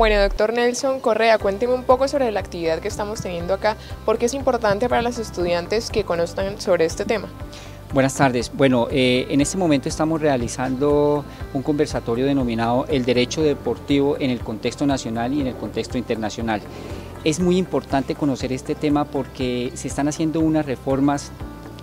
Bueno, doctor Nelson Correa, cuénteme un poco sobre la actividad que estamos teniendo acá, porque es importante para los estudiantes que conozcan sobre este tema. Buenas tardes. Bueno, eh, en este momento estamos realizando un conversatorio denominado El Derecho Deportivo en el contexto nacional y en el contexto internacional. Es muy importante conocer este tema porque se están haciendo unas reformas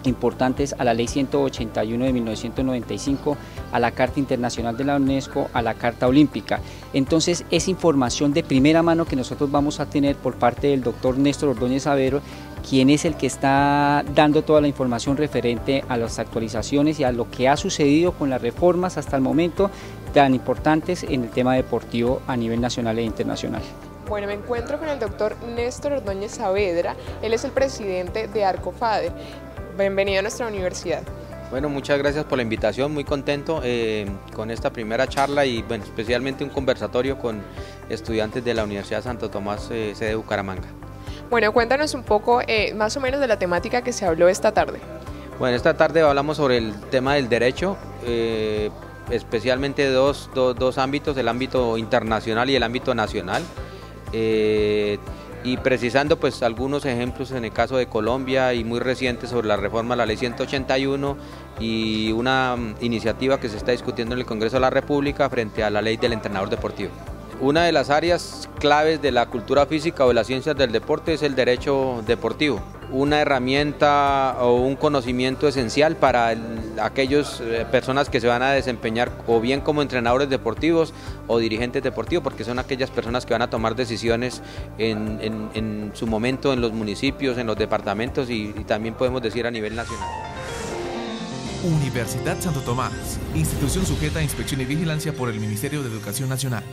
importantes a la Ley 181 de 1995, a la Carta Internacional de la UNESCO, a la Carta Olímpica. Entonces es información de primera mano que nosotros vamos a tener por parte del doctor Néstor Ordóñez Avero, quien es el que está dando toda la información referente a las actualizaciones y a lo que ha sucedido con las reformas hasta el momento tan importantes en el tema deportivo a nivel nacional e internacional. Bueno, me encuentro con el doctor Néstor Ordóñez Saavedra, él es el presidente de Arcofade. Bienvenido a nuestra universidad. Bueno, muchas gracias por la invitación, muy contento eh, con esta primera charla y bueno, especialmente un conversatorio con estudiantes de la Universidad Santo Tomás, eh, sede de Bucaramanga. Bueno, cuéntanos un poco eh, más o menos de la temática que se habló esta tarde. Bueno, esta tarde hablamos sobre el tema del derecho, especialmente dos, dos, ámbitos, el ámbito internacional y el ámbito nacional y precisando pues algunos ejemplos en el caso de Colombia y muy recientes sobre la reforma de la ley 181 y una mm, iniciativa que se está discutiendo en el Congreso de la República frente a la ley del entrenador deportivo. Una de las áreas claves de la cultura física o de las ciencias del deporte es el derecho deportivo una herramienta o un conocimiento esencial para aquellas eh, personas que se van a desempeñar o bien como entrenadores deportivos o dirigentes deportivos, porque son aquellas personas que van a tomar decisiones en, su momento en los municipios, en los departamentos y, y también podemos decir a nivel nacional. Universidad Santo Tomás, institución sujeta a inspección y vigilancia por el Ministerio de Educación Nacional.